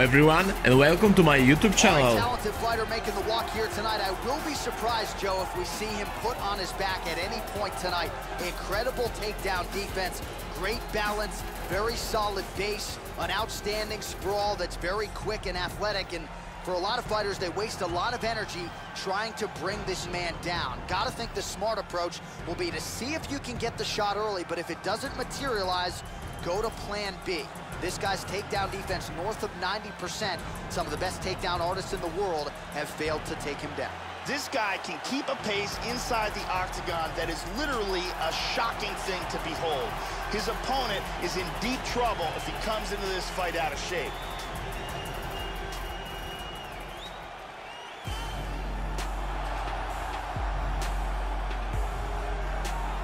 everyone and welcome to my YouTube channel. Talented fighter making the walk here tonight. I will be surprised, Joe, if we see him put on his back at any point tonight. Incredible takedown defense, great balance, very solid base, an outstanding sprawl that's very quick and athletic. And for a lot of fighters, they waste a lot of energy trying to bring this man down. Gotta think the smart approach will be to see if you can get the shot early, but if it doesn't materialize, go to plan B. This guy's takedown defense north of 90%. Some of the best takedown artists in the world have failed to take him down. This guy can keep a pace inside the octagon that is literally a shocking thing to behold. His opponent is in deep trouble if he comes into this fight out of shape.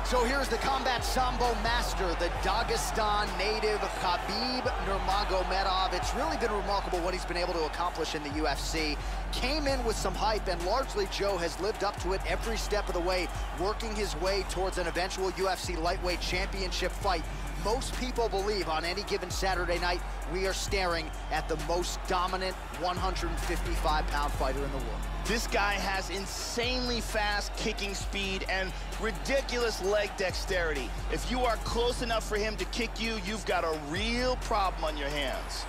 So here's the combat sambo master, the Dagestan native Khabib Nurmagomedov. It's really been remarkable what he's been able to accomplish in the UFC. Came in with some hype, and largely Joe has lived up to it every step of the way, working his way towards an eventual UFC lightweight championship fight. Most people believe on any given Saturday night, we are staring at the most dominant 155-pound fighter in the world. This guy has insanely fast kicking speed and ridiculous leg dexterity. If you are close enough for him to kick you, you've got a real problem on your hands.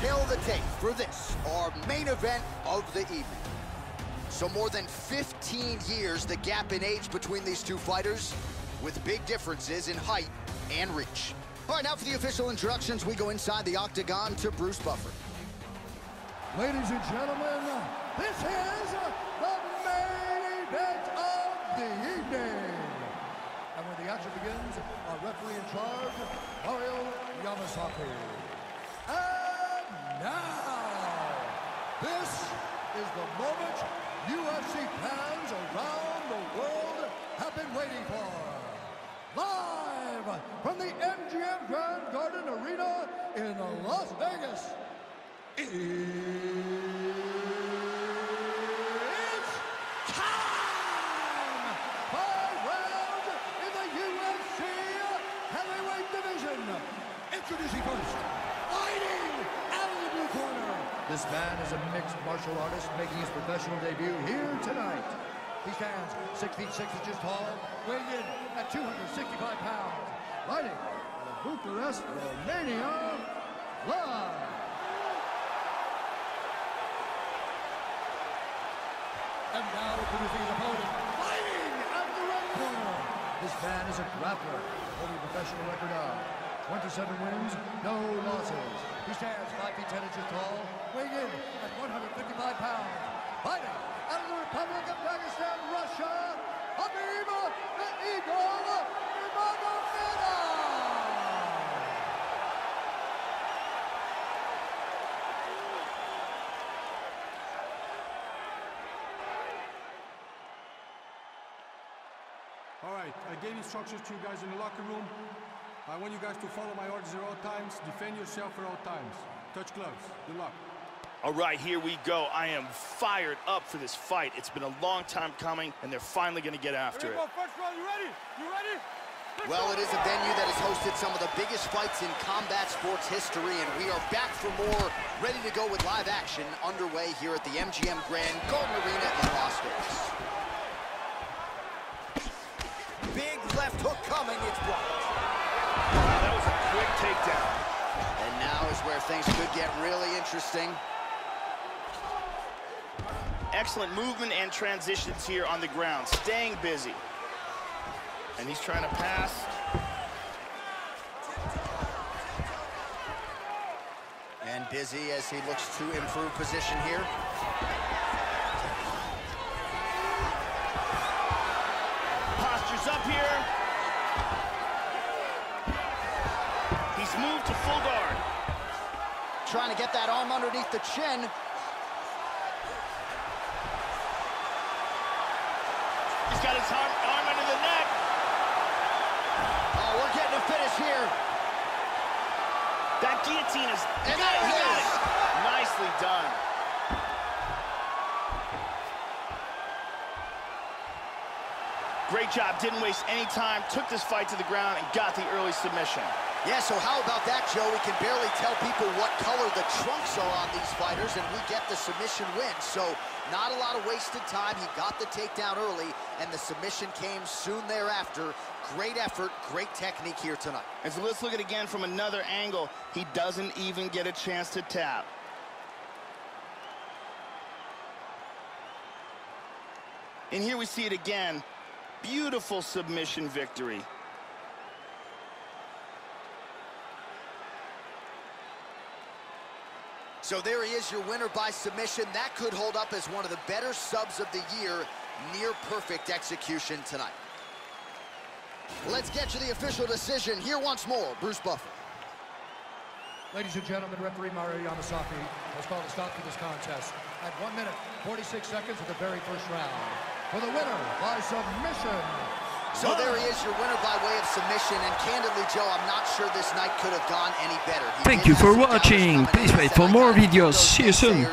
Tail of the tape for this, our main event of the evening. So more than 15 years, the gap in age between these two fighters, with big differences in height and reach. All right, now for the official introductions, we go inside the octagon to Bruce Buffer. Ladies and gentlemen, this is the moment UFC fans around the world have been waiting for. Live from the MGM Grand Garden Arena in Las Vegas. It's time! Five rounds in the UFC heavyweight division. Introducing first, fighting out of the blue corner. This man is a mixed martial artist making his professional debut here tonight. He stands six feet six inches tall, weighing in at 265 pounds. Fighting of Bucharest, Romania, live. And now introducing his opponent, fighting at the red corner. This man is a grappler, holding a professional record of 27 wins, no losses. He stands 5 feet 10 inches tall, weighing in at 155 pounds. Fighting out of the Republic of Dagestan, Russia, Khabib the Eagle. All right, uh, I gave instructions to you guys in the locker room. I want you guys to follow my orders at all times, defend yourself at all times. Touch gloves. Good luck. All right, here we go. I am fired up for this fight. It's been a long time coming, and they're finally going to get after it. First round, you ready? You ready? Well, it is a venue that has hosted some of the biggest fights in combat sports history, and we are back for more, ready to go with live action underway here at the MGM Grand Garden Arena in Las Vegas. Big left hook coming, it's blocked. Things could get really interesting. Excellent movement and transitions here on the ground, staying busy. And he's trying to pass. And busy as he looks to improve position here. Postures up here. He's moved to full guard. Trying to get that arm underneath the chin. He's got his arm, arm under the neck. Oh, we're getting a finish here. That guillotine is... And he got it, he got it. Nicely Great job, didn't waste any time, took this fight to the ground and got the early submission. Yeah, so how about that, Joe? We can barely tell people what color the trunks are on these fighters, and we get the submission win. So not a lot of wasted time. He got the takedown early, and the submission came soon thereafter. Great effort, great technique here tonight. And so let's look at it again from another angle. He doesn't even get a chance to tap. And here we see it again. Beautiful submission victory. So there he is, your winner by submission. That could hold up as one of the better subs of the year. Near perfect execution tonight. Let's get to the official decision. Here once more, Bruce Buffer. Ladies and gentlemen, referee Mario Yamasaki has called a stop to this contest at 1 minute, 46 seconds of the very first round. For the winner by submission. So there he is, your winner by way of submission. And candidly, Joe, I'm not sure this night could have gone any better. He Thank you have for some doubters watching. coming in Please and wait said, for "I more gotta keep videos. See you soon.